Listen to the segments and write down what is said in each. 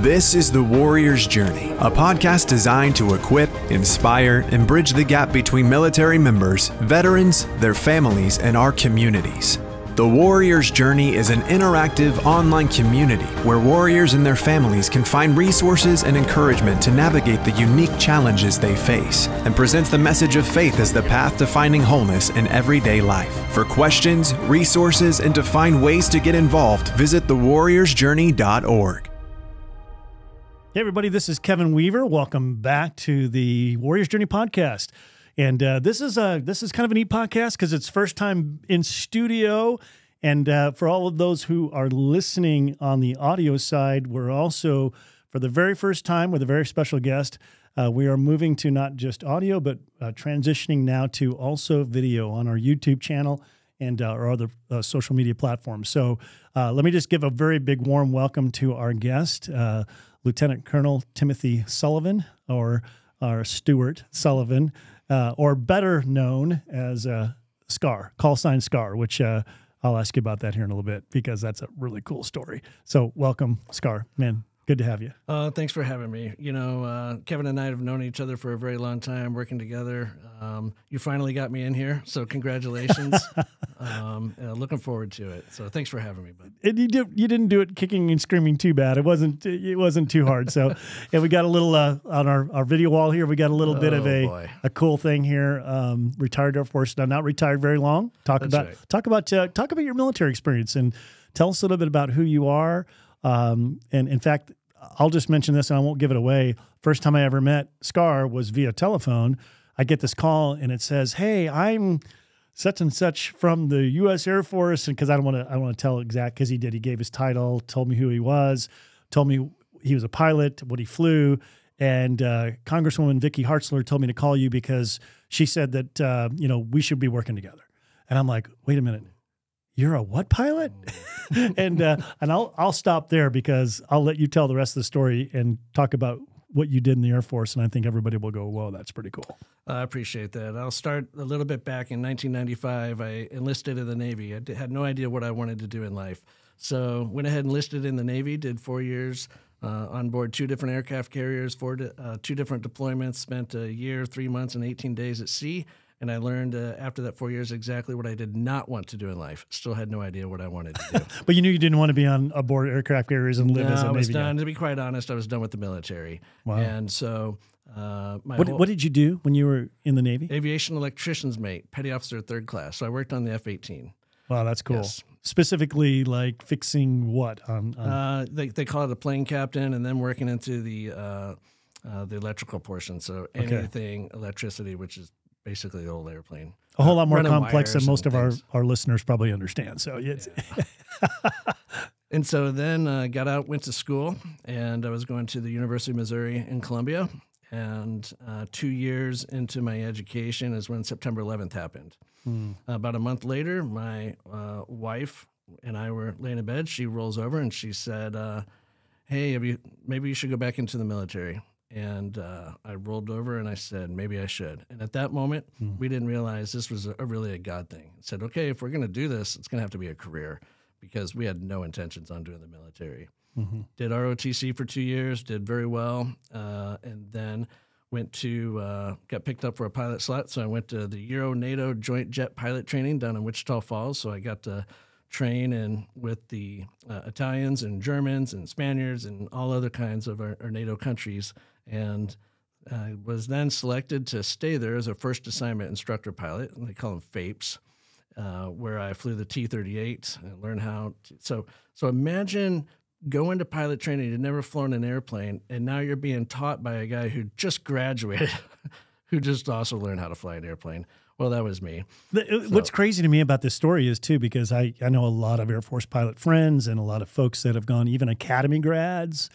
This is The Warrior's Journey, a podcast designed to equip, inspire, and bridge the gap between military members, veterans, their families, and our communities. The Warrior's Journey is an interactive online community where warriors and their families can find resources and encouragement to navigate the unique challenges they face and presents the message of faith as the path to finding wholeness in everyday life. For questions, resources, and to find ways to get involved, visit thewarriorsjourney.org. Hey, everybody, this is Kevin Weaver. Welcome back to the Warriors Journey podcast. And uh, this is a this is kind of a neat podcast because it's first time in studio. And uh, for all of those who are listening on the audio side, we're also for the very first time with a very special guest. Uh, we are moving to not just audio, but uh, transitioning now to also video on our YouTube channel and uh, our other uh, social media platforms. So let me just give a very big warm welcome to our guest. Lieutenant Colonel Timothy Sullivan, or our Stuart Sullivan, uh, or better known as uh, Scar, call sign Scar, which uh, I'll ask you about that here in a little bit because that's a really cool story. So, welcome, Scar. Man, Good to have you. Uh, thanks for having me. You know, uh, Kevin and I have known each other for a very long time, working together. Um, you finally got me in here, so congratulations. um, uh, looking forward to it. So thanks for having me. Bud. And you did you didn't do it kicking and screaming too bad. It wasn't it wasn't too hard. So, and we got a little uh, on our, our video wall here. We got a little oh, bit of oh, a boy. a cool thing here. Um, retired Air Force now, not retired very long. Talk That's about right. talk about uh, talk about your military experience and tell us a little bit about who you are. Um, and in fact, I'll just mention this and I won't give it away. First time I ever met Scar was via telephone. I get this call and it says, "Hey, I'm such and such from the U.S. Air Force," and because I don't want to, I want to tell exact because he did. He gave his title, told me who he was, told me he was a pilot, what he flew, and uh, Congresswoman Vicky Hartzler told me to call you because she said that uh, you know we should be working together. And I'm like, wait a minute, you're a what pilot? and uh, and I'll I'll stop there because I'll let you tell the rest of the story and talk about what you did in the Air Force, and I think everybody will go, "Whoa, that's pretty cool." I appreciate that. I'll start a little bit back in 1995. I enlisted in the Navy. I had no idea what I wanted to do in life, so went ahead and enlisted in the Navy. Did four years. Uh, on board two different aircraft carriers, four uh, two different deployments. Spent a year, three months, and 18 days at sea, and I learned uh, after that four years exactly what I did not want to do in life. Still had no idea what I wanted to do. but you knew you didn't want to be on aboard aircraft carriers and live no, as a I was Navy done. Guy. To be quite honest, I was done with the military. Wow. And so. Uh, what, what, did you do when you were in the Navy? Aviation electrician's mate, petty officer, third class. So I worked on the F 18. Wow, that's cool. Yes. Specifically, like fixing what? On, on... Uh, they, they call it a plane captain, and then working into the uh, uh, the electrical portion. So anything okay. electricity, which is basically the old airplane. A whole lot more complex than most of our, our listeners probably understand. So yeah. and so then uh, got out, went to school, and I was going to the University of Missouri in Columbia. And uh, two years into my education is when September 11th happened. Hmm. About a month later, my uh, wife and I were laying in bed. She rolls over and she said, uh, "Hey, you, maybe you should go back into the military." And uh, I rolled over and I said, maybe I should. And at that moment, mm. we didn't realize this was a, a, really a God thing. I said, okay, if we're going to do this, it's going to have to be a career because we had no intentions on doing the military. Mm-hmm. Did ROTC for two years, did very well, uh, and then went to uh, got picked up for a pilot slot. So I went to the Euro NATO Joint Jet Pilot Training down in Wichita Falls. So I got to train and with the uh, Italians and Germans and Spaniards and all other kinds of our, our NATO countries and uh, was then selected to stay there as a first assignment instructor pilot. They call them FAIPs, uh, where I flew the T 38 and learned how. To, so, so imagine going to pilot training, you've never flown an airplane, and now you're being taught by a guy who just graduated, who just also learned how to fly an airplane. Well, that was me. The, uh, so. What's crazy to me about this story is too because I, I know a lot of Air Force pilot friends and a lot of folks that have gone even academy grads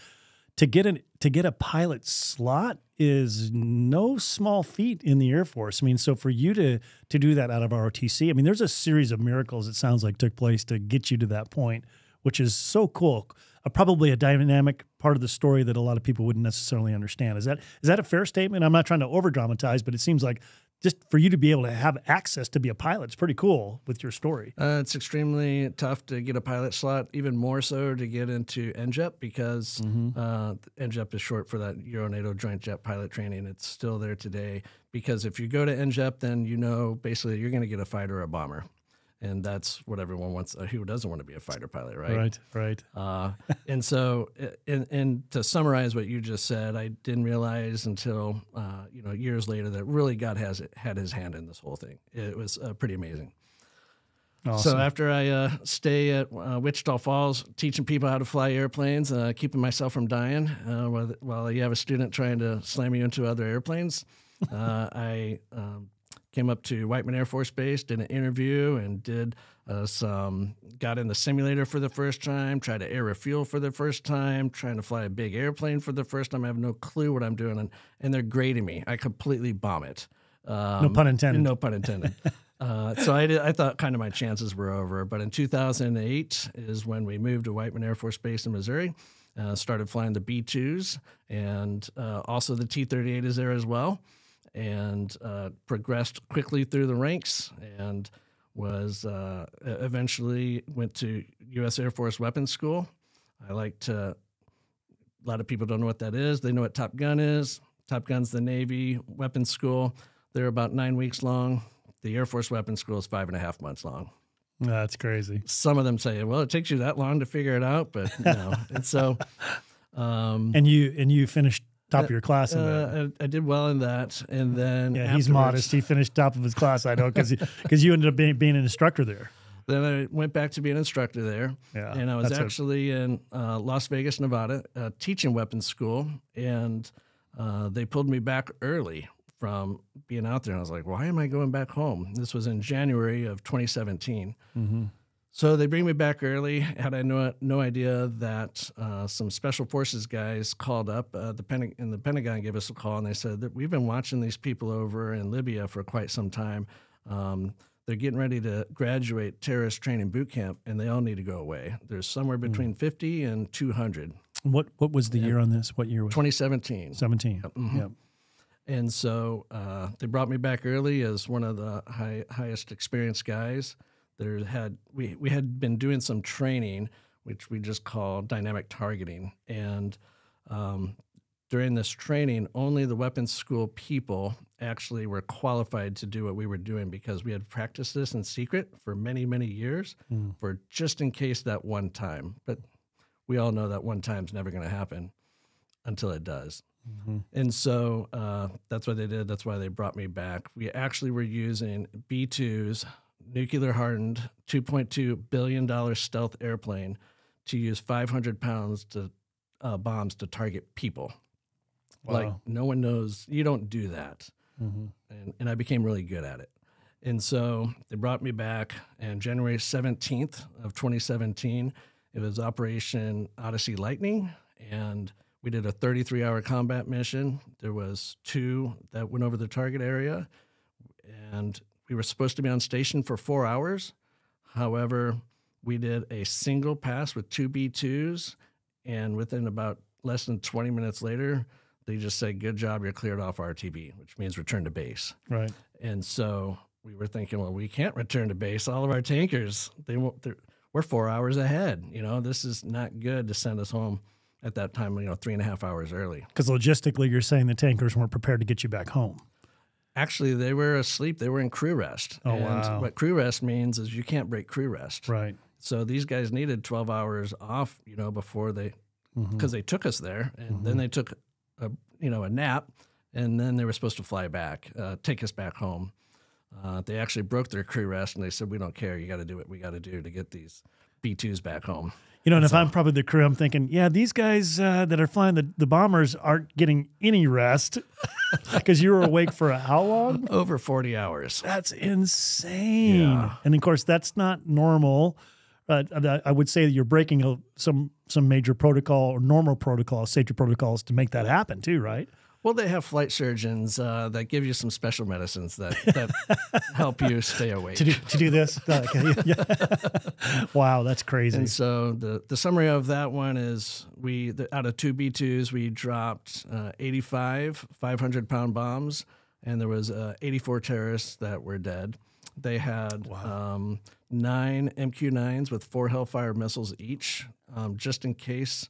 to get an to get a pilot slot is no small feat in the Air Force. I mean, so for you to to do that out of ROTC, I mean, there's a series of miracles it sounds like took place to get you to that point, which is so cool. a, probably a dynamic part of the story that a lot of people wouldn't necessarily understand. Is that is that a fair statement? I'm not trying to over dramatize, but it seems like just for you to be able to have access to be a pilot is pretty cool with your story. Uh, it's extremely tough to get a pilot slot, even more so to get into NJEP because mm-hmm. uh, NJEP is short for that Euro NATO Joint Jet Pilot Training. It's still there today because if you go to NJEP, then you know basically you're going to get a fighter or a bomber and that's what everyone wants. Uh, who doesn't want to be a fighter pilot, right? Right, right. Uh, and so, and, and to summarize what you just said, I didn't realize until uh, you know years later that really God has had His hand in this whole thing. It was uh, pretty amazing. Awesome. So after I uh, stay at uh, Wichita Falls, teaching people how to fly airplanes, keeping myself from dying while, while you have a student trying to slam you into other airplanes, I um, came up to Whiteman Air Force Base, did an interview, and did uh, some. Got in the simulator for the first time. Tried to air refuel for the first time. Trying to fly a big airplane for the first time. I have no clue what I'm doing, and, and they're grading me. I completely bomb it. Um, no pun intended. No pun intended. uh, so I, did, I thought kind of my chances were over. But in 2008 is when we moved to Whiteman Air Force Base in Missouri. Uh, started flying the B 2s, and uh, also the T 38 is there as well and uh, progressed quickly through the ranks and was uh, eventually went to U.S. Air Force Weapons School. I like to. A lot of people don't know what that is. They know what Top Gun is. Top Gun's the Navy weapons school. They're about nine weeks long. The Air Force Weapons School is five and a half months long. That's crazy. Some of them say, "Well, it takes you that long to figure it out," but no. and so, um, and you and you finished top of your class in uh, I, I, did well in that, and then yeah, he's modest. He finished top of his class. I know because because you ended up being, being an instructor there. Then I went back to be an instructor there, yeah, and I was actually a... in uh, Las Vegas, Nevada, uh, teaching weapons school, and uh, they pulled me back early from being out there. And I was like, why am I going back home? This was in January of 2017. Mm-hmm. So they bring me back early. Had I no no idea that uh, some special forces guys called up uh, the Pentagon and the Pentagon gave us a call and they said that we've been watching these people over in Libya for quite some time. Um, they're getting ready to graduate terrorist training boot camp and they all need to go away. There's somewhere hmm. between mm. 50 and 200. What what was the and year on this? What year was 2017. 17. Yep. Mm-hmm. yep. And so uh, they brought me back early as one of the high, highest experienced guys there had we we had been doing some training, which we just call dynamic targeting, and um, during this training, only the weapons school people actually were qualified to do what we were doing because we had practiced this in secret for many many years, mm. for just in case that one time. But we all know that one time's never going to happen until it does. Mm-hmm. And so uh, that's what they did. That's why they brought me back. We actually were using B2s nuclear hardened $2.2 billion stealth airplane to use 500 pounds to uh, bombs to target people. Wow. Like no one knows you don't do that. Mm-hmm. And, and I became really good at it. And so they brought me back and January 17th of 2017, it was Operation Odyssey Lightning. And we did a 33 hour combat mission. There was two that went over the target area and we were supposed to be on station for four hours. However, we did a single pass with two B2s, and within about less than 20 minutes later, they just said, Good job, you're cleared off RTB, which means return to base. Right. And so we were thinking, well, we can't return to base. All of our tankers, they won't, we're four hours ahead. You know, this is not good to send us home at that time, you know, three and a half hours early. Because logistically, you're saying the tankers weren't prepared to get you back home. Actually, they were asleep. They were in crew rest. Oh, and wow. what crew rest means is you can't break crew rest. Right. So these guys needed 12 hours off, you know, before they, because mm-hmm. they took us there, and mm-hmm. then they took, a you know, a nap, and then they were supposed to fly back, uh, take us back home. Uh, they actually broke their crew rest, and they said, "We don't care. You got to do what we got to do to get these B2s back home." You know, and, if I'm probably the crew, I'm thinking, yeah, these guys uh, that are flying the, the bombers aren't getting any rest because you were awake for how long? Over 40 hours. That's insane. Yeah. And of course, that's not normal. Uh, I would say that you're breaking some some major protocol or normal protocol, safety protocols to make that happen too, right? Well, they have flight surgeons uh, that give you some special medicines that, that help you stay awake. to do to do this. Yeah. wow, that's crazy. And so the, the summary of that one is we the, out of two B twos we dropped uh, 85 500 pound bombs, and there was uh, 84 terrorists that were dead. They had um, nine MQ9s with four Hellfire missiles each, um, just in case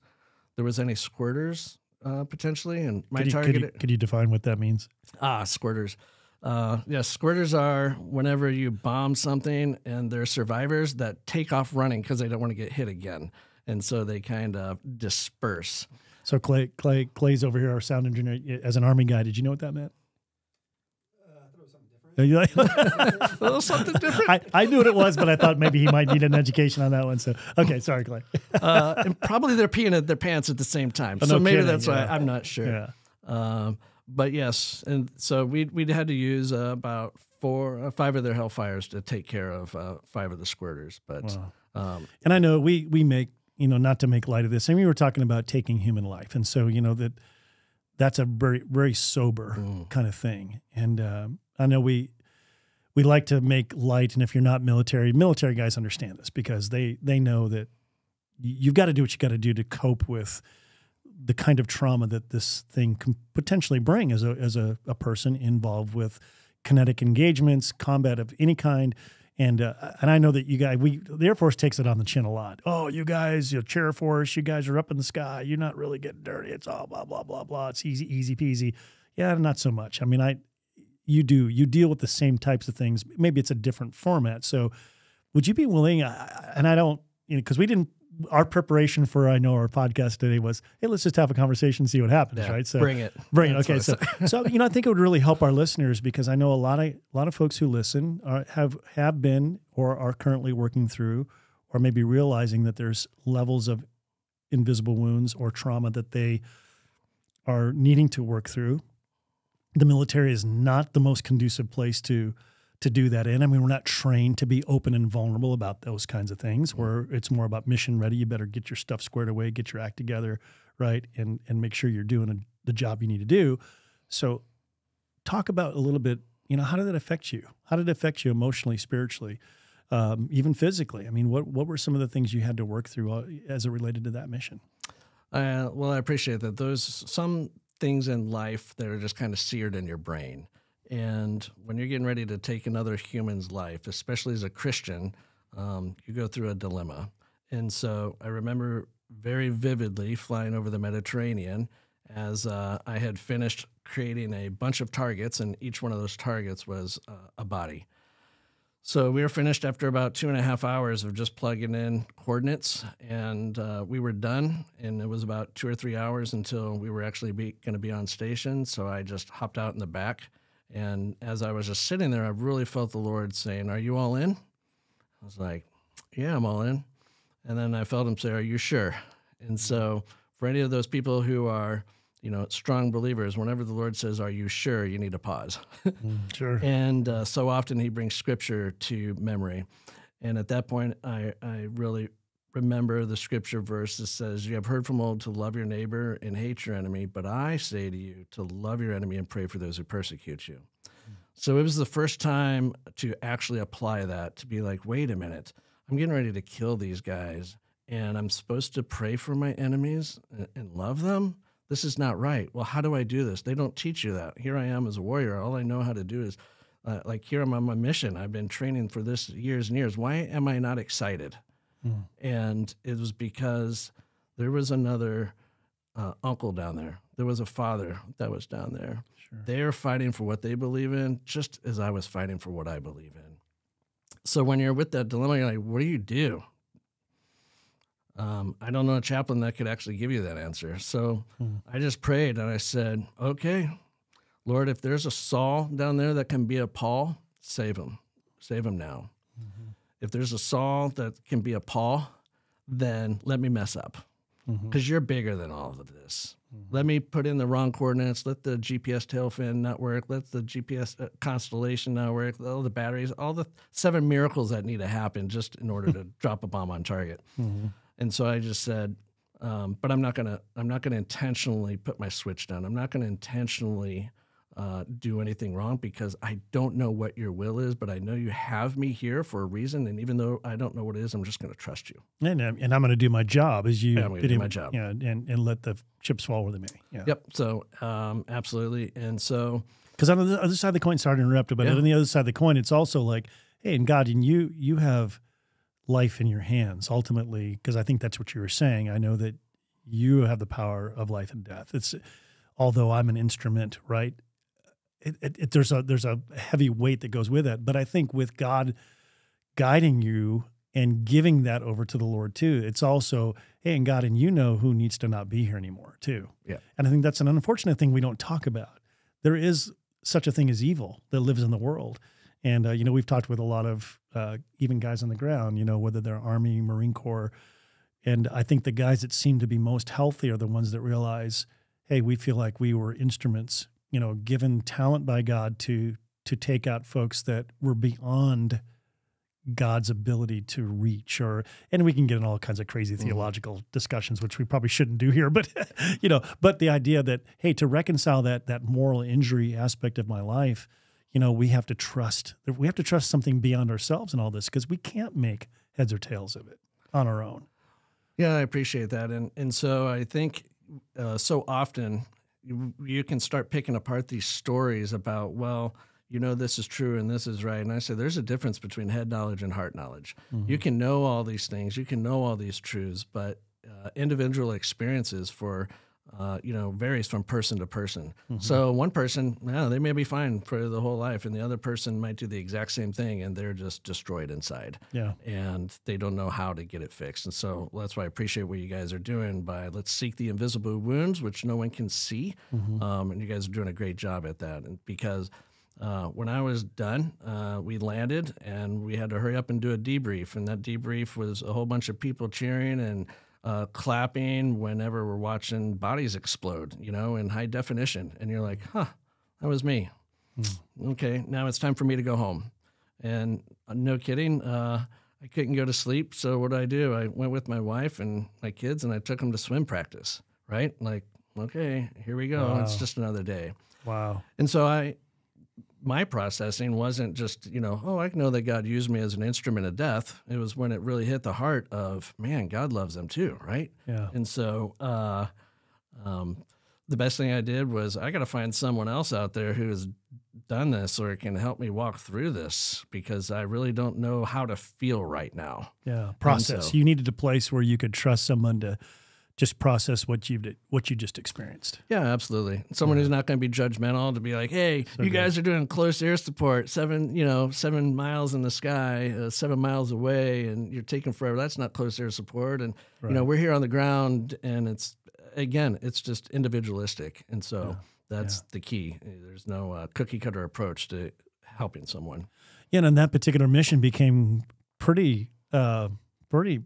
there was any squirters uh, potentially. And my could you, target could you, could you define what that means? Ah, squirters. Uh, yes, squirters are whenever you bomb something and there's survivors that take off running because they don't want to get hit again. And so they kind of disperse. So Clay, Clay, Clay's over here, our sound engineer. As an army guy, did you know what that meant? You like- A little something different. I, I knew what it was, but I thought maybe he might need an education on that one. So, okay, sorry, Clay. uh, and probably they're peeing at their pants at the same time. Oh, so no maybe kidding, that's why. I'm not sure. Yeah. Um, but yes, and so we we had to use uh, about four, uh, five of their Hellfires to take care of uh, five of the squirters. But um, And I know we we make you know not to make light of this. I mean, we were talking about taking human life, and so you know that that's a very very sober kind of thing. And um, I know we we like to make light. And if you're not military, military guys understand this because they they know that you've got to do what you got to do to cope with the kind of trauma that this thing can potentially bring as a as a, a person involved with kinetic engagements, combat of any kind. And uh, and I know that you guys, we the Air Force takes it on the chin a lot. Oh, you guys, you chair force, you guys are up in the sky. You're not really getting dirty. It's all blah blah blah blah. It's easy, easy peasy. Yeah, not so much. I mean, I you do you deal with the same types of things. Maybe it's a different format. So, would you be willing? And I don't, you know, because we didn't. Our preparation for I know our podcast today was, hey, let's just have a conversation, see what happens, yeah, right? So bring it. Bring it. Okay, so so you know, I think it would really help our listeners because I know a lot of a lot of folks who listen are, have have been or are currently working through, or maybe realizing that there's levels of invisible wounds or trauma that they are needing to work through. The military is not the most conducive place to to do that in. I mean, we're not trained to be open and vulnerable about those kinds of things. Where it's more about mission ready. You better get your stuff squared away, get your act together, right, and and make sure you're doing a, the job you need to do. So, talk about a little bit. You know, how did that affect you? How did it affect you emotionally, spiritually, um, even physically? I mean, what what were some of the things you had to work through uh, as it related to that mission? Uh, well, I appreciate that. Those some things in life that are just kind of seared in your brain, and when you're getting ready to take another human's life, especially as a Christian, um, you go through a dilemma. And so I remember very vividly flying over the Mediterranean as uh, I had finished creating a bunch of targets, and each one of those targets was uh, a body. So we were finished after about two and a half hours of just plugging in coordinates, and uh, we were done. And it was about two or three hours until we were actually going to be on station. So I just hopped out in the back, and as I was just sitting there, I really felt the Lord saying, "Are you all in?" I was like, "Yeah, I'm all in." And then I felt Him say, "Are you sure?" And so for any of those people who are you know, strong believers, whenever the Lord says, Are you sure? you need to pause. Sure. And uh, so often he brings scripture to memory. And at that point, I, I really remember the scripture verse that says, You have heard from old to love your neighbor and hate your enemy, but I say to you to love your enemy and pray for those who persecute you. So it was the first time to actually apply that to be like, wait a minute, I'm getting ready to kill these guys, and I'm supposed to pray for my enemies and, and love them? This is not right. Well, how do I do this? They don't teach you that. Here I am as a warrior. All I know how to do is, uh, like, here I'm on my mission. I've been training for this years and years. Why am I not excited? And it was because there was another uh, uncle down there. There was a father that was down there. They are fighting for what they believe in, just as I was fighting for what I believe in. So when you're with that dilemma, you're like, what do you do? Um, I don't know a chaplain that could actually give you that answer. So hmm. I just prayed and I said, okay, Lord, if there's a Saul down there that can be a Paul, save him. Save him now. Mm-hmm. If there's a Saul that can be a Paul, then let me mess up mm-hmm. because you're bigger than all of this. Mm-hmm. Let me put in the wrong coordinates. Let the GPS tail fin not work. Let the GPS uh, constellation not work. All the batteries, all the seven miracles that need to happen just in order to drop a bomb on target. And so I just said, Um, but I'm not gonna I'm not gonna intentionally put my switch down. I'm not gonna intentionally uh, do anything wrong because I don't know what your will is, but I know you have me here for a reason. And even though I don't know what it is, I'm just going to trust you. And, uh, and I'm going to do my job as you yeah, I'm going to do my job. Yeah, and, and let the chips fall where they may. Yeah. Yep. So um, absolutely. And so because on the other side of the coin, sorry to interrupt, but yeah. on the other side of the coin, it's also like, hey, and God, and you you have life in your hands ultimately, because I think that's what you were saying. I know that you have the power of life and death. It's although I'm an instrument, right? it, it, it, there's a there's a heavy weight that goes with it. But I think with God guiding you and giving that over to the Lord too, it's also hey, and God, and you know who needs to not be here anymore too. Yeah, and I think that's an unfortunate thing we don't talk about. There is such a thing as evil that lives in the world. And uh, you know, we've talked with a lot of uh, even guys on the ground. You know, whether they're Army, Marine Corps, and I think the guys that seem to be most healthy are the ones that realize, hey, we feel like we were instruments you know, given talent by God to to take out folks that were beyond God's ability to reach or and we can get in all kinds of crazy mm-hmm. theological discussions which we probably shouldn't do here but you know but the idea that hey to reconcile that that moral injury aspect of my life you know we have to trust we have to trust something beyond ourselves in all this because we can't make heads or tails of it on our own yeah I appreciate that and and so I think uh, so often you, you can start picking apart these stories about, well, you know this is true and this is right. And I say there's a difference between head knowledge and heart knowledge. Mm-hmm. You can know all these things, you can know all these truths, but uh, individual experiences for uh, you know, varies from person to person. Mm-hmm. So one person, yeah, they may be fine for the whole life, and the other person might do the exact same thing, and they're just destroyed inside. Yeah, and they don't know how to get it fixed. And so that's why I appreciate what you guys are doing by let's seek the invisible wounds, which no one can see, mm-hmm. um, and you guys are doing a great job at that. And because uh, when I was done, uh, we landed and we had to hurry up and do a debrief. And that debrief was a whole bunch of people cheering and uh, clapping whenever we're watching bodies explode, you know, in high definition. And you're like, huh, that was me. Hmm. Okay, now it's time for me to go home. And uh, no kidding, uh, I couldn't go to sleep. So what did I do? I went with my wife and my kids and I took them to swim practice, right? Like, okay, here we go. Wow. It's just another day. Wow. And so I my processing wasn't just, you know, oh, I know that God used me as an instrument of death. It was when it really hit the heart of, man, God loves them too, right? Yeah. And so uh, um, the best thing I did was I got to find someone else out there who has done this or can help me walk through this because I really don't know how to feel right now. Yeah. Process. So, you needed a place where you could trust someone to just process what you what you just experienced. Yeah, absolutely. Someone yeah. who's not going to be judgmental to be like, "Hey, so you good. guys are doing close air support, seven, you know, seven miles in the sky, uh, seven miles away, and you're taking forever. That's not close air support." And right. you know, we're here on the ground, and it's again, it's just individualistic, and so yeah. that's yeah. the key. There's no uh, cookie cutter approach to helping someone. Yeah, and that particular mission became pretty, uh, pretty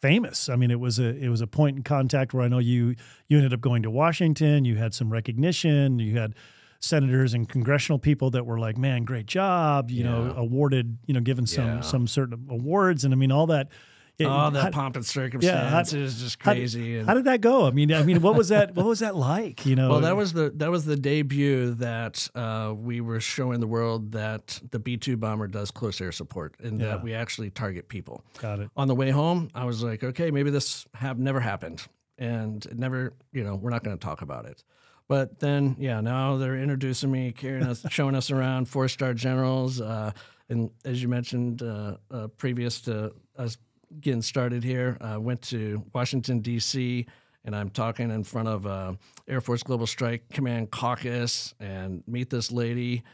famous. I mean, it was a it was a point in contact where I know you you ended up going to Washington. You had some recognition. You had senators and congressional people that were like, "Man, great job!" You yeah. know, awarded, you know, given some yeah. some certain awards, and I mean, all that it, oh, that how, pomp and circumstance yeah, how, is just crazy. How, and, how, did that go? I mean, I mean, what was that? what was that like? You know, well, that was the that was the debut that uh, we were showing the world that the B two bomber does close air support and yeah. that we actually target people. Got it. On the way home, I was like, okay, maybe this have never happened, and it never, you know, we're not going to talk about it. But then, yeah, now they're introducing me, carrying us, showing us around four star generals. Uh, and as you mentioned, uh, uh, previous to us getting started here. I went to Washington, D.C., and I'm talking in front of uh, Air Force Global Strike Command caucus and meet this lady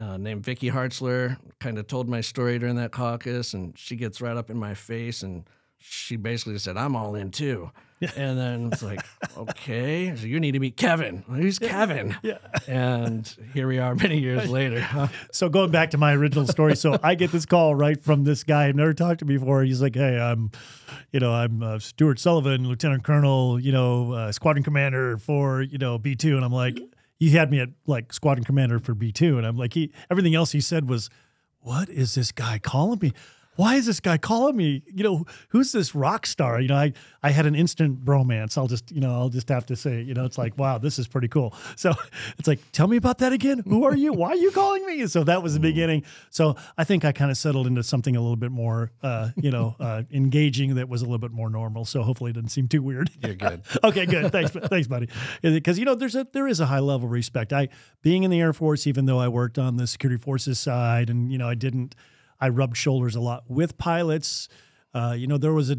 uh, named Vicky Hartzler. Kind of told my story during that caucus, and she gets right up in my face and she basically said, I'm all in too. And then it's like, okay, so you need to meet Kevin. Who's Kevin? Yeah. And here we are many years later. So going back to my original story, so I get this call right from this guy I've never talked to before. He's like, hey, I'm, you know, I'm uh, Stuart Sullivan, Lieutenant Colonel, you know, uh, Squadron Commander for, you know, B2. And I'm like, he had me at like Squadron Commander for B2. And I'm like, he, everything else he said was, what is this guy calling me? Why is this guy calling me? You know, who's this rock star? You know, I, I had an instant bromance. I'll just, you know, I'll just have to say, you know, it's like, wow, this is pretty cool. So it's like, tell me about that again. Who are you? Why are you calling me? So that was the beginning. So I think I kind of settled into something a little bit more, uh, you know, uh, engaging that was a little bit more normal. So hopefully it didn't seem too weird. You're good. okay, good. Thanks, thanks, buddy. Because you know, there's a there is a high level of respect. I being in the Air Force, even though I worked on the security forces side, and you know, I didn't I rubbed shoulders a lot with pilots. Uh, you know, there was a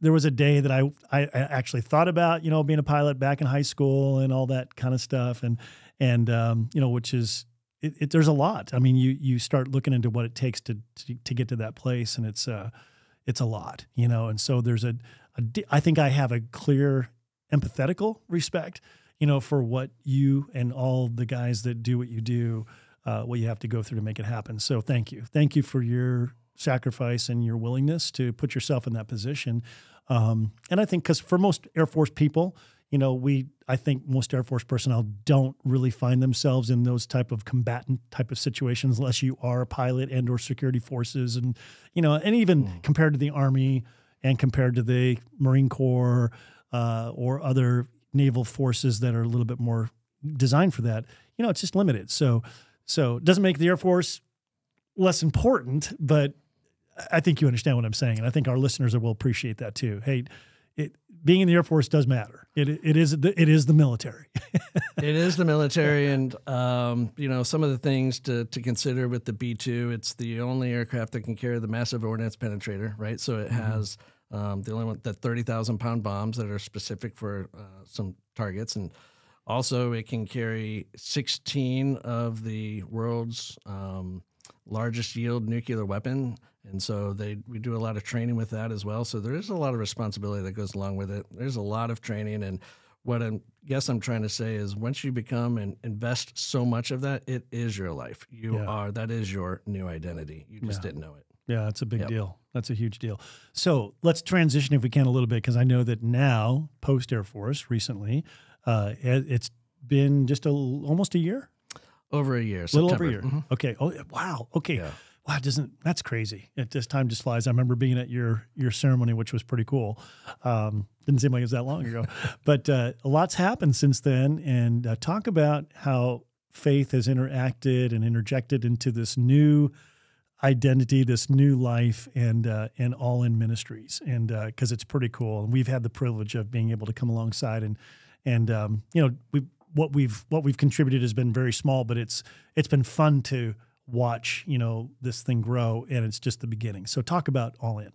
there was a day that I, I, I actually thought about you know being a pilot back in high school and all that kind of stuff, and and um, you know, which is it, it, there's a lot. I mean, you you start looking into what it takes to to, to get to that place, and it's uh it's a lot, you know. And so there's a, a I think I have a clear empathetical respect, you know, for what you and all the guys that do what you do uh, what you have to go through to make it happen. So thank you. Thank you for your sacrifice and your willingness to put yourself in that position. Um, and I think because for most Air Force people, you know, we I think most Air Force personnel don't really find themselves in those type of combatant type of situations unless you are a pilot and or security forces and you know, and even mm. compared to the Army and compared to the Marine Corps uh, or other naval forces that are a little bit more designed for that, you know, it's just limited. So so it doesn't make the Air Force less important, but I think you understand what I'm saying, and I think our listeners will appreciate that too. Hey, it, being in the Air Force does matter. It it is the, it is the military. it is the military, and um, you know some of the things to to consider with the B two. It's the only aircraft that can carry the massive ordnance penetrator, right? So it mm-hmm. has um, the only one that thirty thousand pound bombs that are specific for uh, some targets and also, it can carry 16 of the world's um, largest yield nuclear weapon. And so they we do a lot of training with that as well. So there is a lot of responsibility that goes along with it. There's a lot of training and what I guess I'm trying to say is once you become and invest so much of that, it is your life. You yeah. are that is your new identity. You just yeah. didn't know it. Yeah, that's a big yep. deal. That's a huge deal. So let's transition if we can a little bit because I know that now post Air Force recently, uh, it's been just a, almost a year. Over a year, a little over a year. Mm-hmm. Okay. Oh wow. Okay. Yeah. Wow, doesn't that's crazy? It just time just flies. I remember being at your your ceremony, which was pretty cool. Um, didn't seem like it was that long ago, but uh, a lot's happened since then. And uh, talk about how faith has interacted and interjected into this new identity, this new life, and uh, and all in ministries, and because uh, it's pretty cool. And we've had the privilege of being able to come alongside and and um, you know we what we've what we've contributed has been very small, but it's it's been fun to watch you know this thing grow, and it's just the beginning. So talk about all in.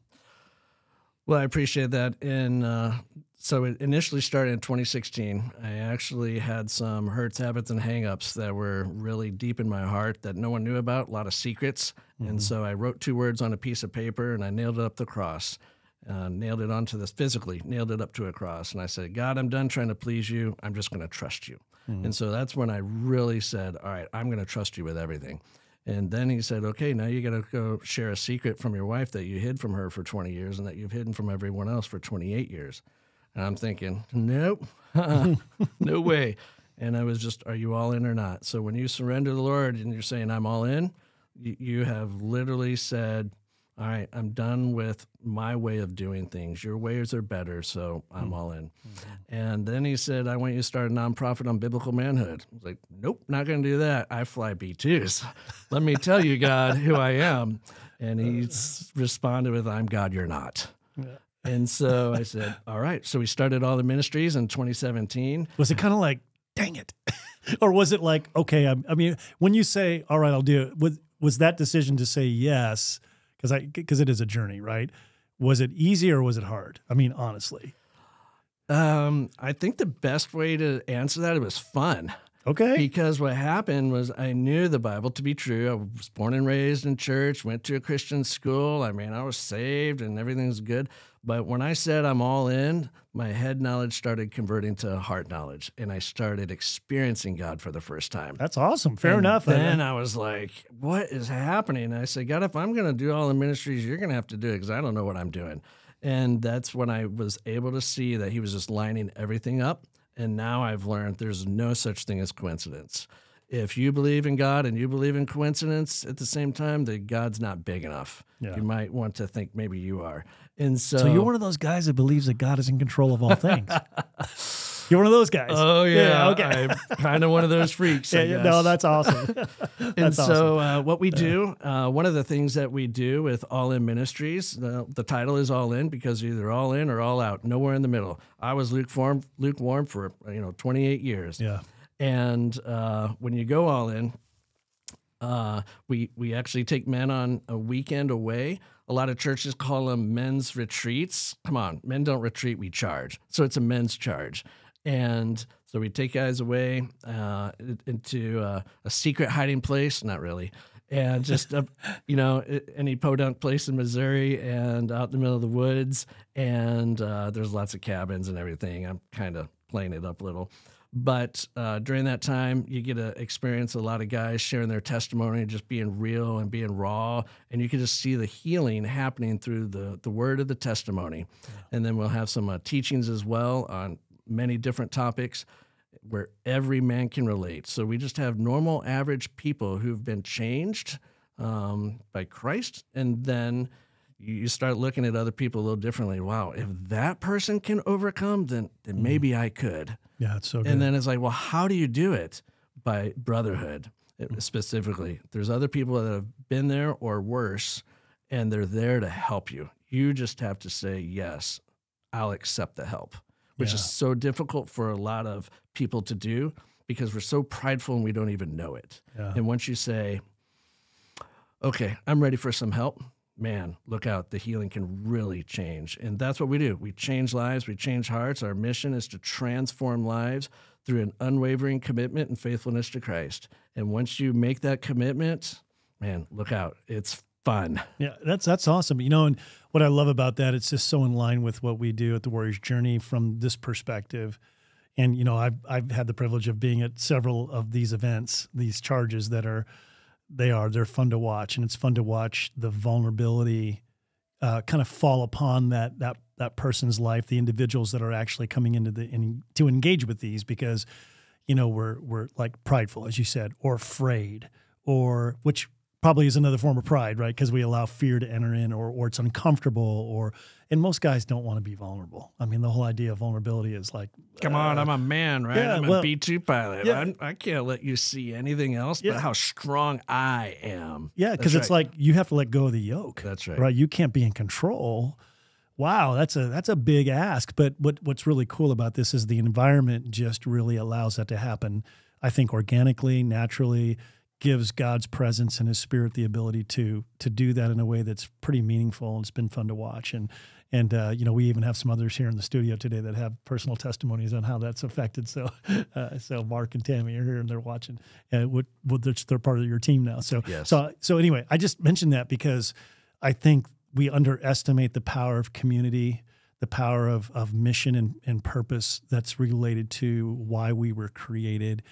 Well, I appreciate that. And uh, so it initially started in 2016. I actually had some hurts, habits, and hangups that were really deep in my heart that no one knew about, a lot of secrets. Mm-hmm. And so I wrote two words on a piece of paper and I nailed it up the cross uh, nailed it onto this physically, nailed it up to a cross. And I said, God, I'm done trying to please you. I'm just going to trust you. Mm-hmm. And so that's when I really said, All right, I'm going to trust you with everything. And then he said, Okay, now you got to go share a secret from your wife that you hid from her for 20 years and that you've hidden from everyone else for 28 years. And I'm thinking, Nope, no way. And I was just, Are you all in or not? So when you surrender the Lord and you're saying, I'm all in, you, you have literally said, all right, I'm done with my way of doing things. Your ways are better, so I'm mm-hmm. all in. Mm-hmm. And then he said, I want you to start a nonprofit on biblical manhood. I was like, nope, not going to do that. I fly B2s. Let me tell you, God, who I am. And he responded with, I'm God, you're not. Yeah. And so I said, all right. So we started All In Ministries in 2017. Was it kind of like, dang it? or was it like, okay, I, I mean, when you say, all right, I'll do it, was, was that decision to say yes – because I because it is a journey, right? Was it easy or was it hard? I mean, honestly. Um, I think the best way to answer that it was fun. Okay. Because what happened was I knew the Bible to be true. I was born and raised in church, went to a Christian school. I mean, I was saved and everything's good. But when I said I'm all in, my head knowledge started converting to heart knowledge and I started experiencing God for the first time. That's awesome. Fair and enough. Then I was like, what is happening? And I said, God, if I'm going to do All In Ministries, you're going to have to do it because I don't know what I'm doing. And that's when I was able to see that He was just lining everything up and now I've learned there's no such thing as coincidence. if you believe in God and you believe in coincidence at the same time, that God's not big enough. Yeah. You might want to think maybe you are. And so, So you're one of those guys that believes that God is in control of all things. you're one of those guys. Oh yeah, okay. I'm kind of one of those freaks. Yeah, yeah, no, that's awesome. and That's so uh, what we do, uh, one of the things that we do with All In Ministries, the, the title is All In because you're either all in or all out, nowhere in the middle. I was lukewarm, lukewarm for you know 28 years. yeah. And uh, when you go all in, uh, we we actually take men on a weekend away. A lot of churches call them men's retreats. Come on, men don't retreat; we charge. So it's a men's charge, and so we take guys away uh, into uh, a secret hiding place. Not really. And just uh, you know any podunk place in Missouri, and out in the middle of the woods, and uh, there's lots of cabins and everything. I'm kind of playing it up a little, but uh, during that time, you get to experience a lot of guys sharing their testimony, just being real and being raw, and you can just see the healing happening through the the word of the testimony. And then we'll have some uh, teachings as well on many different topics where every man can relate. So we just have normal, average people who've been changed um, by Christ, and then you start looking at other people a little differently. Wow, if that person can overcome, then then maybe I could. Yeah, it's so good. And then it's like, well, how do you do it? By brotherhood uh, specifically. There's other people that have been there or worse, and they're there to help you. You just have to say, yes, I'll accept the help, which Yeah. is so difficult for a lot of people to do because we're so prideful and we don't even know it. Yeah. And once you say, okay, I'm ready for some help, man, look out. The healing can really change. And that's what we do. We change lives, we change hearts. Our mission is to transform lives through an unwavering commitment and faithfulness to Christ. And once you make that commitment, man, look out. It's fun. Yeah, that's that's awesome. You know, and what I love about that, it's just so in line with what we do at the Warriors Journey from this perspective. And you know, I've I've had the privilege of being at several of these events, these charges that are they are they're fun to watch, and it's fun to watch the vulnerability uh, kind of fall upon that that that person's life, the individuals that are actually coming into the in, to engage with these because you know we're we're like prideful, as you said, or afraid, or which probably is another form of pride, right? Because we allow fear to enter in, or or it's uncomfortable, or and most guys don't want to be vulnerable. I mean, the whole idea of vulnerability is like, Come on, uh, I'm a man, right? yeah, I'm well- a B 2 pilot. Yeah. I'm- I can't let you see anything else Yeah. but how strong I am. yeah, because That's it's like you have to let go of the yoke. That's right. right? You can't be in control. Wow, that's a that's a big ask. But what what's really cool about this is the environment just really allows that to happen. I think organically, naturally, gives God's presence and His Spirit the ability to to do that in a way that's pretty meaningful. and It's been fun to watch, and and uh, you know we even have some others here in the studio today that have personal testimonies on how that's affected. So uh, so Mark and Tammy are here and they're watching. Uh, what, what they're, they're part of your team now. So Yes. so so anyway, I just mentioned that because I think we underestimate the power of community, the power of, of mission and, and purpose that's related to why we were created,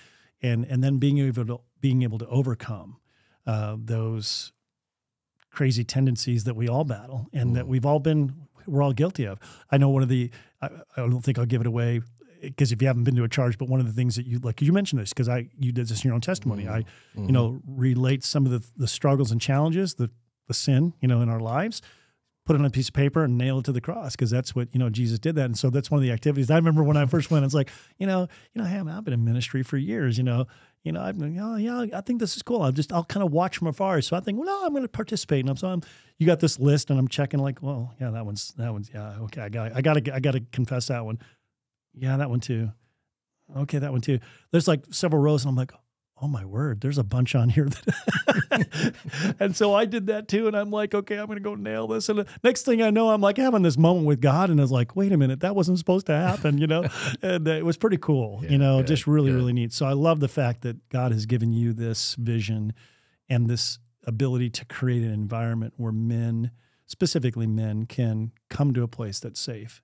and and then being able to being able to overcome uh, those crazy tendencies that we all battle and that mm. we've all been we're all guilty of. I know one of the I, I don't think I'll give it away because if you haven't been to a charge, but one of the things that you like you mentioned this because I you did this in your own testimony. I mm-hmm. you know mm-hmm. relate some of the the struggles and challenges, the the sin you know in our lives, put it on a piece of paper and nail it to the cross because that's what you know Jesus did that, and so that's one of the activities. I remember when I first went, it's like you know you know hey, I've been in ministry for years, you know. You know, been, oh, yeah, I think this is cool. I'll just, I'll kind of watch from afar. So I think, well, no, I'm going to participate. And I'm, so I'm, you got this list and I'm checking like, well, yeah, that one's, that one's, yeah, okay. I got, I got to, I got to confess that one. Yeah, that one too. Okay, that one too. There's like several rows, and I'm like, oh my word, there's a bunch on here. That and so I did that too, and I'm like, okay, I'm gonna go nail this. And next thing I know, I'm like having this moment with God, and I was like, wait a minute, that wasn't supposed to happen, you know. and uh, it was pretty cool, Yeah, you know, good, just really, good. really neat. So I love the fact that God has given you this vision and this ability to create an environment where men, specifically men, can come to a place that's safe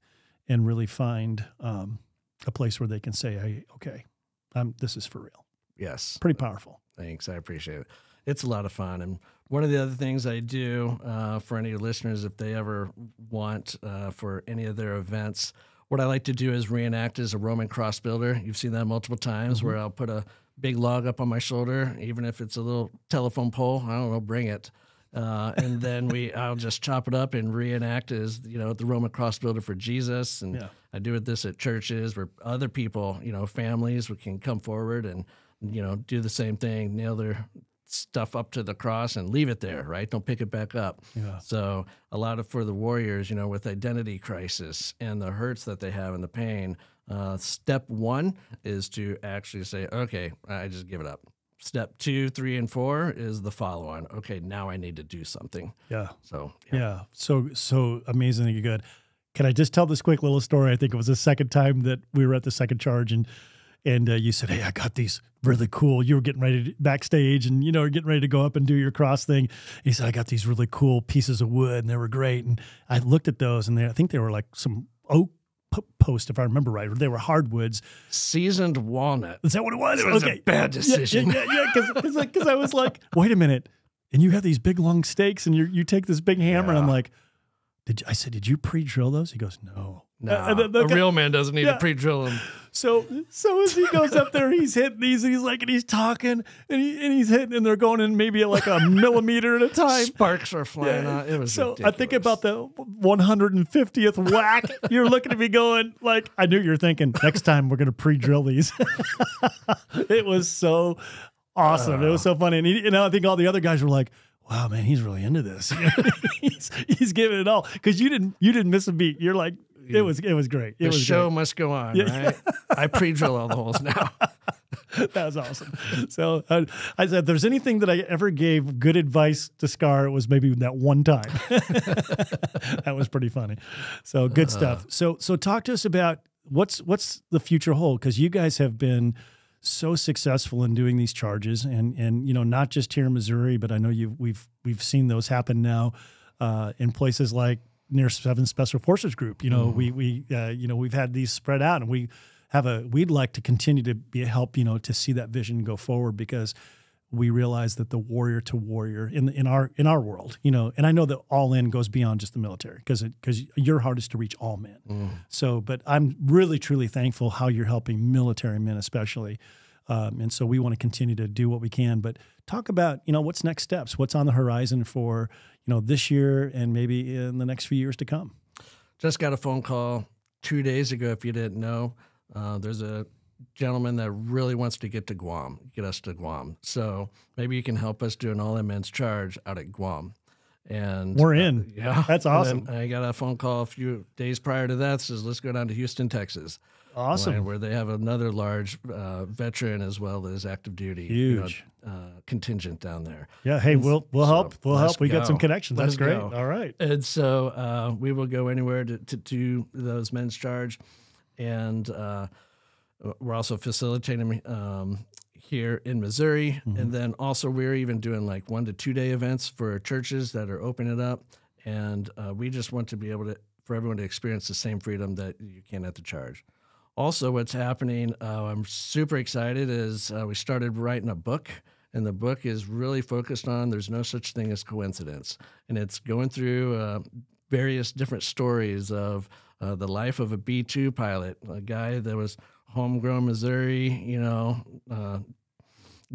and really find um, a place where they can say, "Hey, okay, I'm, this is for real." Yes. Pretty powerful. Thanks. I appreciate it. It's a lot of fun. And one of the other things I do uh, for any listeners, if they ever want uh, for any of their events, what I like to do is reenact as a Roman cross builder. You've seen that multiple times where I'll put a big log up on my shoulder, even if it's a little telephone pole. I don't know, bring it. Uh, and then we, I'll just chop it up and reenact as you know the Roman cross builder for Jesus, and yeah. I do it this at churches where other people, you know, families, we can come forward and you know do the same thing, nail their stuff up to the cross and leave it there, right? Don't pick it back up. Yeah. So a lot of for the warriors, you know, with identity crisis and the hurts that they have and the pain. Uh, step one is to actually say, okay, I just give it up. Step two, three, and four is the follow on. Okay, now I need to do something. Yeah. So yeah. yeah. So so amazingly good. Can I just tell this quick little story? I think it was the second time that we were at the second charge and and uh, you said, "Hey, I got these really cool." You were getting ready to, backstage, and you know, getting ready to go up and do your cross thing. He said, "I got these really cool pieces of wood, and they were great." And I looked at those, and they, I think they were like some oak post, if I remember right. Or they were hardwoods. Seasoned walnut. Is that what it was? It was okay. a bad decision. Yeah, yeah, yeah. Because I was like, wait a minute. And you have these big long stakes, and you you take this big hammer, yeah. and I'm like, did you, I said, did you pre-drill those? He goes, no. No, uh, the, the, a real man doesn't need yeah. to pre-drill them. So, so as he goes up there, he's hitting these, and he's like, and he's talking, and, he, and he's hitting, and they're going in maybe like a millimeter at a time. Sparks are flying yeah. out. It was so. Ridiculous. I think about the 150th whack. you're looking at me going like, I knew you were thinking next time we're going to pre-drill these. it was so awesome. Uh, it was so funny, and, he, and I think all the other guys were like wow, man, he's really into this. he's, he's giving it all because you didn't you didn't miss a beat. You're like, it was it was great. It the was show great. must go on, yeah. right? I pre-drill all the holes now. that was awesome. So uh, I said, if there's anything that I ever gave good advice to Scar, it was maybe that one time. that was pretty funny. So good uh, stuff. So so talk to us about what's what's the future hold because you guys have been so successful in doing these charges, and and you know not just here in Missouri, but I know you we've we've seen those happen now uh, in places like near Seven Special Forces Group. You know, mm. we we uh, you know we've had these spread out, and we have a we'd like to continue to be a help you know to see that vision go forward because we realize that the warrior to warrior in in our in our world, you know, and I know that all in goes beyond just the military because because your heart is to reach all men. Mm. So, but I'm really truly thankful how you're helping military men, especially. Um, and so we want to continue to do what we can. But talk about you know what's next steps, what's on the horizon for you know this year and maybe in the next few years to come. Just got a phone call two days ago. If you didn't know, uh, there's a gentleman that really wants to get to Guam, get us to Guam. So maybe you can help us do an All In Men's charge out at Guam. And we're in. Uh, yeah. That's awesome. I got a phone call a few days prior to that says, let's go down to Houston, Texas. Awesome. Where they have another large uh, veteran as well as active duty huge you know, uh, contingent down there. Yeah. Hey, we'll we'll so help. We'll help. We go. got some connections. Let's That's great. Go. All right. And so uh, we will go anywhere to, to do those men's charge, and uh, we're also facilitating um, here in Missouri, mm-hmm. and then also we're even doing like one to two day events for churches that are opening it up, and uh, we just want to be able to for everyone to experience the same freedom that you can at the charge. Also, what's happening, uh, I'm super excited, is uh, we started writing a book. And the book is really focused on there's no such thing as coincidence. And it's going through uh, various different stories of uh, the life of a B 2 pilot, a guy that was homegrown Missouri, you know, uh,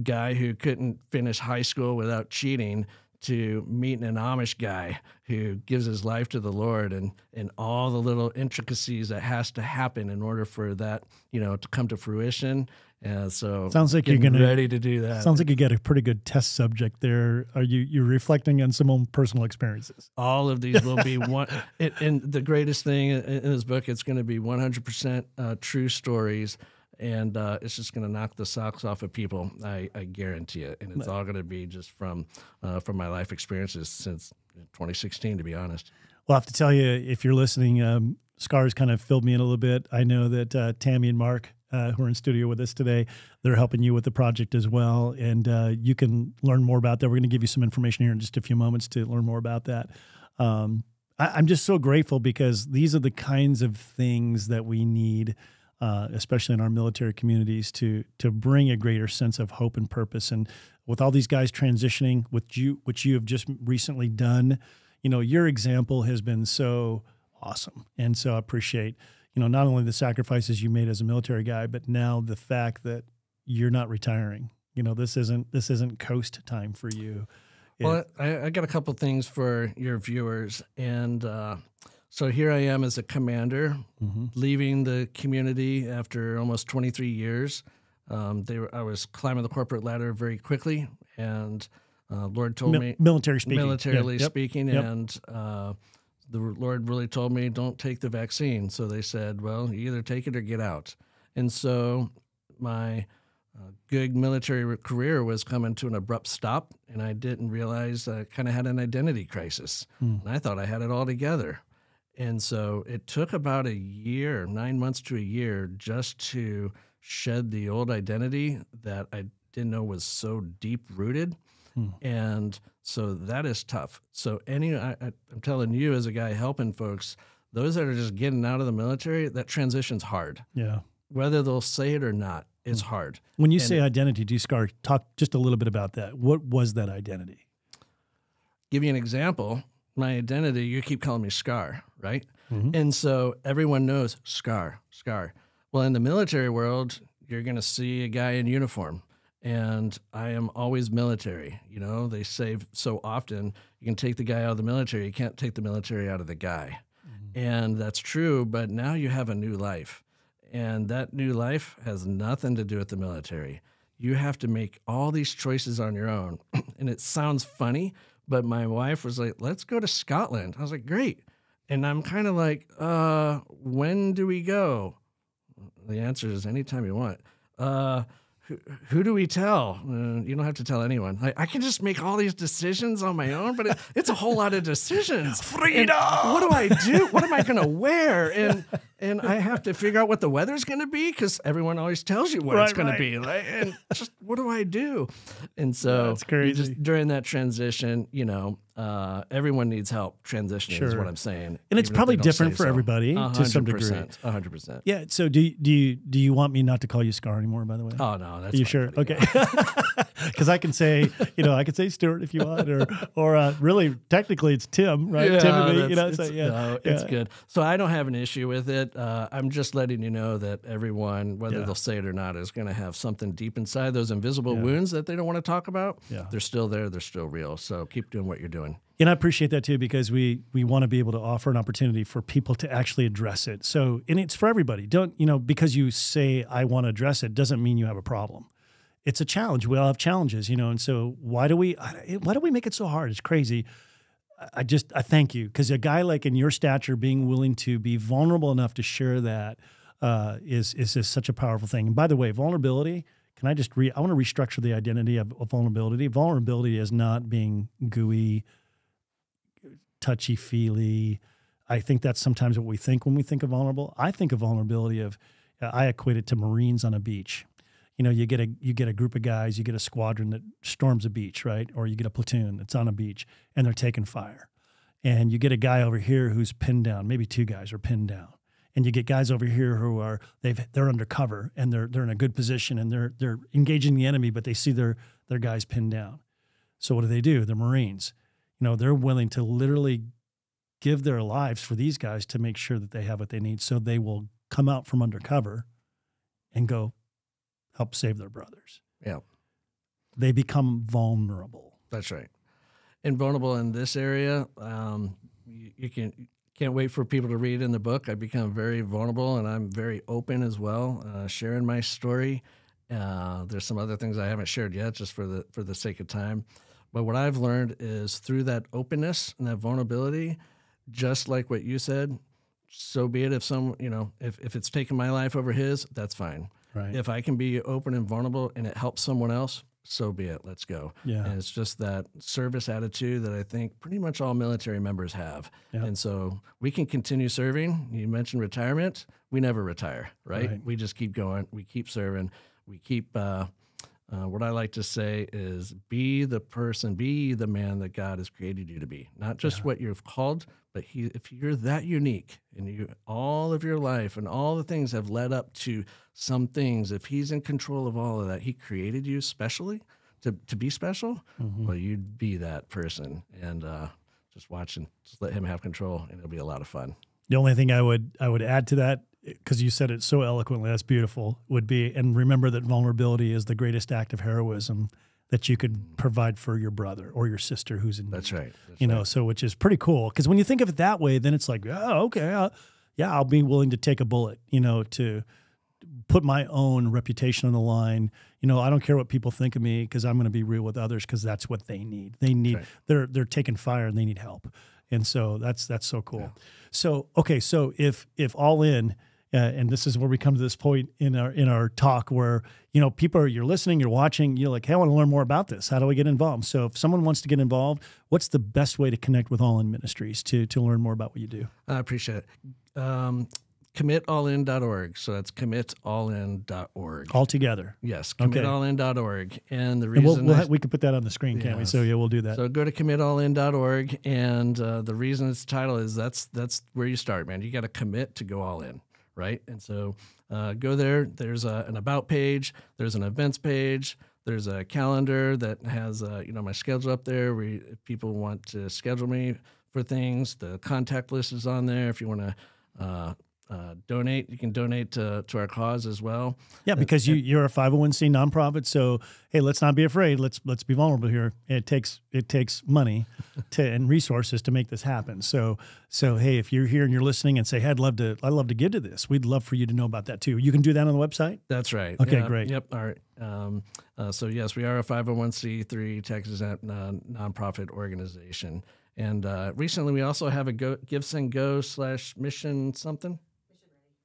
guy who couldn't finish high school without cheating to meeting an Amish guy who gives his life to the Lord and and all the little intricacies that has to happen in order for that you know to come to fruition. And so sounds like you're gonna ready to do that. Sounds like you get a pretty good test subject there. Are you you reflecting on some own personal experiences? All of these will be one. It, and the greatest thing in, in this book, it's going to be 100% uh, true stories and uh, it's just going to knock the socks off of people. I, I guarantee it, and it's all going to be just from uh, from my life experiences since 2016, to be honest. Well, I have to tell you, if you're listening, um, Scars kind of filled me in a little bit. I know that uh, Tammy and Mark, uh, who are in studio with us today, they're helping you with the project as well, and uh, you can learn more about that. We're going to give you some information here in just a few moments to learn more about that. Um, I, I'm just so grateful because these are the kinds of things that we need uh, especially in our military communities, to to bring a greater sense of hope and purpose. And with all these guys transitioning, with you, which you have just recently done, you know, your example has been so awesome, and so I appreciate you know not only the sacrifices you made as a military guy, but now the fact that you're not retiring. You know, this isn't this isn't coast time for you. Well, I, I got a couple things for your viewers, and uh, so here I am as a commander, mm-hmm. leaving the community after almost 23 years. Um, they were, I was climbing the corporate ladder very quickly, and uh, Lord told Mil- me military speaking, militarily yeah. yep. speaking, yep. and uh, the Lord really told me don't take the vaccine. So they said, well, you either take it or get out. And so my uh, good military career was coming to an abrupt stop, and I didn't realize I kind of had an identity crisis. Hmm. And I thought I had it all together. And so it took about a year, nine months to a year, just to shed the old identity that I didn't know was so deep rooted. Hmm. And so that is tough. So any, I, I'm telling you, as a guy helping folks, those that are just getting out of the military, that transition's hard. Yeah. Whether they'll say it or not, it's hmm. hard. When you and say identity, do you Scar talk just a little bit about that? What was that identity? Give you an example. My identity, you keep calling me Scar, right? Mm-hmm. And so everyone knows Scar, Scar. Well, in the military world, you're going to see a guy in uniform and I am always military. You know, they say so often you can take the guy out of the military, you can't take the military out of the guy. Mm-hmm. And that's true, but now you have a new life. And that new life has nothing to do with the military. You have to make all these choices on your own. and it sounds funny, but my wife was like, let's go to Scotland. I was like, great. And I'm kind of like, uh, when do we go? The answer is anytime you want. Uh, who, do we tell? Uh, you don't have to tell anyone. I, I, can just make all these decisions on my own, but it, it's a whole lot of decisions. Freedom. And what do I do? What am I going to wear? And and I have to figure out what the weather's going to be because everyone always tells you what right, it's going right. to be. Like, and just what do I do? And so that's crazy. Just during that transition, you know, uh, everyone needs help transitioning. Sure. Is what I'm saying. And it's probably different for so. everybody to some degree. hundred percent. Yeah. So do you, do you do you want me not to call you Scar anymore? By the way. Oh no, that's Are you sure? Okay. Because I can say, you know, I can say Stuart if you want, or or uh, really technically it's Tim, right? Yeah, Timothy. You know, so, yeah, no, it's good. So I don't have an issue with it. Uh, I'm just letting you know that everyone, whether yeah. they'll say it or not, is going to have something deep inside those invisible yeah. wounds that they don't want to talk about. Yeah. They're still there. They're still real. So keep doing what you're doing. And I appreciate that too because we we want to be able to offer an opportunity for people to actually address it. So and it's for everybody. Don't you know because you say I want to address it doesn't mean you have a problem. It's a challenge. We all have challenges, you know. And so why do we why do we make it so hard? It's crazy. I just I thank you because a guy like in your stature being willing to be vulnerable enough to share that uh, is is just such a powerful thing. And by the way, vulnerability. Can I just re? I want to restructure the identity of, of vulnerability. Vulnerability is not being gooey, touchy feely. I think that's sometimes what we think when we think of vulnerable. I think of vulnerability of I equate it to Marines on a beach you know, you get a you get a group of guys, you get a squadron that storms a beach, right? Or you get a platoon that's on a beach and they're taking fire. And you get a guy over here who's pinned down, maybe two guys are pinned down. And you get guys over here who are they've they're undercover and they're they're in a good position and they're they're engaging the enemy, but they see their their guys pinned down. So what do they do? The Marines, you know, they're willing to literally give their lives for these guys to make sure that they have what they need. So they will come out from undercover and go, help save their brothers. Yeah. They become vulnerable. That's right. And vulnerable in this area, um, you, you can can't wait for people to read in the book. I become very vulnerable and I'm very open as well, uh, sharing my story. Uh, there's some other things I haven't shared yet, just for the for the sake of time. But what I've learned is through that openness and that vulnerability, just like what you said, so be it. If some, you know, if if it's taken my life over his, that's fine. Right. If I can be open and vulnerable and it helps someone else, so be it. Let's go. Yeah. And it's just that service attitude that I think pretty much all military members have. Yep. And so we can continue serving. You mentioned retirement. We never retire, right? right. We just keep going. We keep serving. We keep, uh, uh, what I like to say is be the person, be the man that God has created you to be, not just yeah. what you've called, but he, if you're that unique and you all of your life and all the things have led up to some things, if he's in control of all of that, he created you specially to, to be special, mm-hmm. well, you'd be that person. And uh, just watch and just let him have control, and it'll be a lot of fun. The only thing I would I would add to that because you said it so eloquently, that's beautiful, would be, and remember that vulnerability is the greatest act of heroism that you could provide for your brother or your sister who's in That's right. That's you know, right. so which is pretty cool. Because when you think of it that way, then it's like, oh, okay, uh, yeah, I'll be willing to take a bullet, you know, to put my own reputation on the line. You know, I don't care what people think of me because I'm going to be real with others because that's what they need. They need right. they're they're taking fire and they need help, and so that's that's so cool. So okay, so if if all in. Uh, and this is where we come to this point in our in our talk where you know people are you're listening you're watching you're like hey I want to learn more about this how do I get involved so if someone wants to get involved what's the best way to connect with All In Ministries to to learn more about what you do I appreciate it. Um, commitallin.org. So that's commitallin.org. all together Yes, Okay. commitallin.org. And the and reason we'll, we'll ha- we could put that on the screen can't we so yeah we'll do that So go to commitallin.org, and uh, the reason it's title is that's that's where you start, man. You got to commit to go all in, right? And so uh, go there. There's a, an about page. There's an events page. There's a calendar that has uh, you know my schedule up there. Where if people want to schedule me for things, the contact list is on there. If you want to. Uh, uh, donate. You can donate to, to our cause as well. Yeah, because you you're a 501c nonprofit, so hey, let's not be afraid. Let's let's be vulnerable here. It takes it takes money to and resources to make this happen. So so hey, if you're here and you're listening and say, hey, I'd love to I'd love to give to this. We'd love for you to know about that too. You can do that on the website. That's right. Okay, Yeah, great. Yep. All right. Um, uh, so yes, we are a 501c3 Texas uh, nonprofit organization, and uh, recently we also have a go, and Go slash Mission something.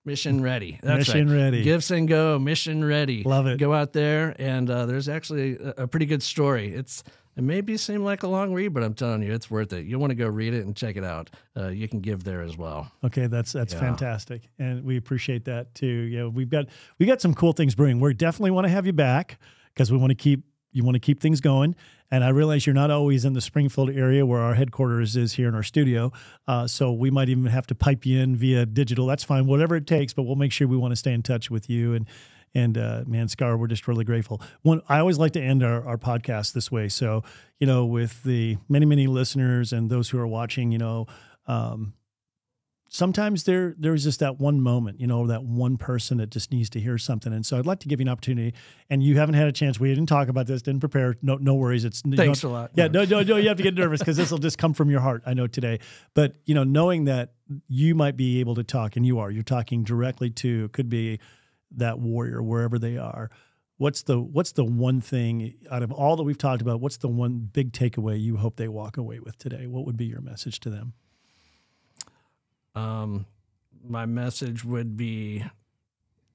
Mission ready. That's Mission right. ready. GiveSendGo. Mission ready. Love it. Go out there, and uh, there's actually a, a pretty good story. It's it maybe seem like a long read, but I'm telling you, it's worth it. You want to go read it and check it out. Uh, you can give there as well. Okay, that's that's Yeah. fantastic, and we appreciate that too. Yeah, we've got we got some cool things brewing. We definitely want to have you back because we want to keep you want to keep things going. And I realize you're not always in the Springfield area where our headquarters is here in our studio, uh, so we might even have to pipe you in via digital. That's fine, whatever it takes. But we'll make sure we want to stay in touch with you and. And uh, man, Scar, we're just really grateful. I always like to end our, our podcast this way. So, you know, with the many, many listeners and those who are watching, you know, um, sometimes there there's just that one moment, you know, that one person that just needs to hear something. And so I'd like to give you an opportunity. And you haven't had a chance. We didn't talk about this. Didn't prepare. No, no worries. It's Thanks a lot. Yeah, no, no, no. You have to get nervous because this will just come from your heart. I know today, but you know, knowing that you might be able to talk, and you are, you're talking directly to could be that warrior wherever they are. What's the what's the one thing out of all that we've talked about? What's the one big takeaway you hope they walk away with today? What would be your message to them? Um, my message would be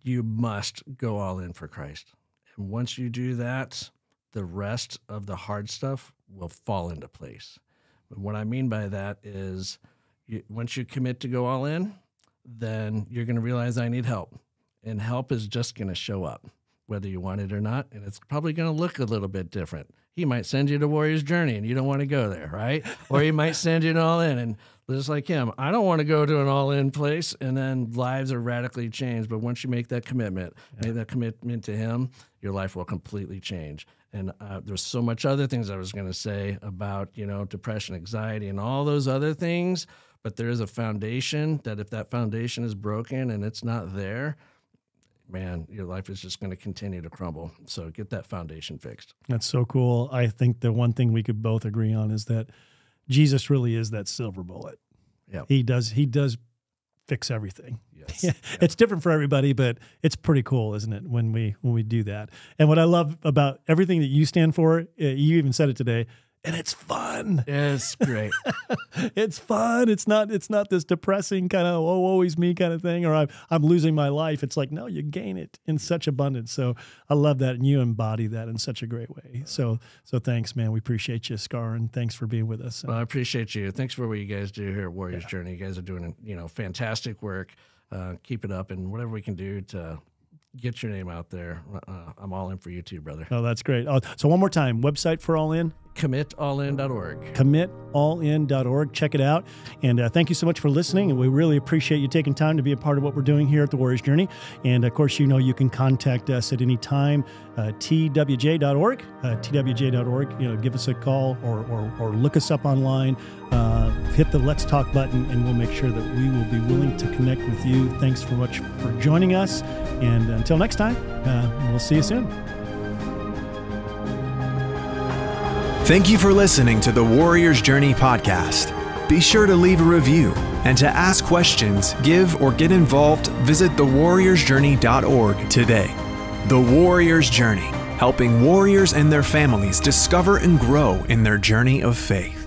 you must go all in for Christ. And once you do that, the rest of the hard stuff will fall into place. And what I mean by that is you, once you commit to go all in, then you're going to realize I need help. And help is just going to show up, whether you want it or not. And it's probably going to look a little bit different. He might send you to Warrior's Journey and you don't want to go there, right? or he might send you an all in. And just like him, I don't want to go to an all in place and then lives are radically changed. But once you make that commitment, make that commitment to him, your life will completely change. And uh, there's so much other things I was going to say about, you know, depression, anxiety, and all those other things. But there is a foundation that if that foundation is broken and it's not there, man, your life is just going to continue to crumble. So get that foundation fixed. That's so cool. I think the one thing we could both agree on is that Jesus really is that silver bullet. Yep. He does he does fix everything. Yes. Yeah, it's different for everybody, but it's pretty cool, isn't it? When we when we do that, and what I love about everything that you stand for, uh, you even said it today, and it's fun. It's great. It's fun. It's not it's not this depressing kind of oh always me kind of thing, or I'm I'm losing my life. It's like no, you gain it in such abundance. So I love that, and you embody that in such a great way. So so thanks, man. We appreciate you, Scar, and thanks for being with us. Well, I appreciate you. Thanks for what you guys do here at Warriors Journey. You guys are doing, you know, fantastic work. Uh, keep it up, and whatever we can do to get your name out there, uh, I'm all in for you too, brother. Oh, that's great. Oh, so one more time, website for All In commitallin.org. Commitallin.org. Check it out. And uh, thank you so much for listening. And we really appreciate you taking time to be a part of what we're doing here at the Warriors Journey. And of course, you know you can contact us at any time. Uh, twj.org, uh, twj.org. You know, give us a call or, or, or look us up online. Uh, hit the Let's Talk button, and we'll make sure that we will be willing to connect with you. Thanks so much for joining us. And until next time, uh, we'll see you soon. Thank you for listening to the Warrior's Journey podcast. Be sure to leave a review and to ask questions, give, or get involved, visit thewarriorsjourney.org today. The Warrior's Journey, helping warriors and their families discover and grow in their journey of faith.